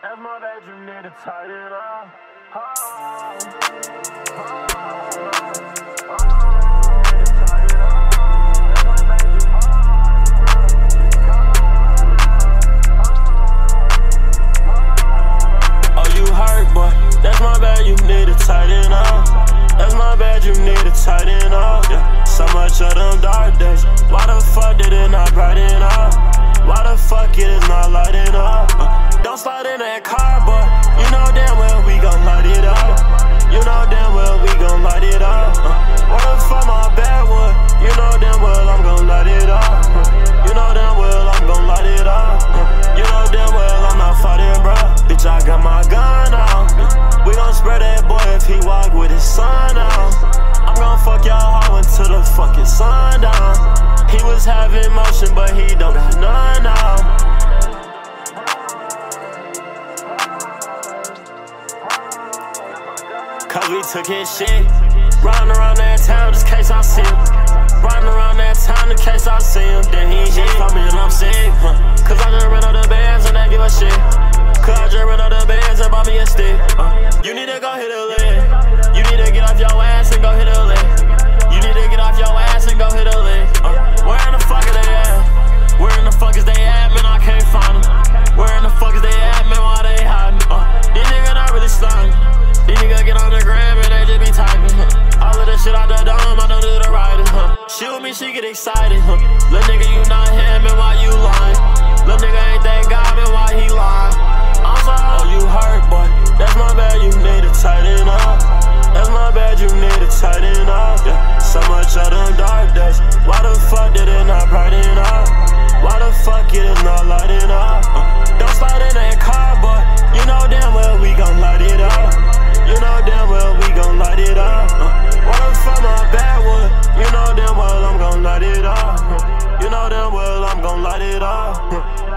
That's my bedroom you need to tighten up. Uh, uh, uh. He was having motion, but he don't got none now. Cause we took his shit. Riding around that town just case I see him. Riding around that town in case I see him. Then he hit for me and I'm sick. Huh? Cause I just ran out the bands and I give a shit. Cause I just ran out the bands and bought me a stick. Uh. You need to go hit a get on the gram and they just be typing. Huh? All of the shit out the dome, I don't do the writing. Huh? Shoot me, she get excited. Huh? Little nigga, you not. I'm gon' light it up.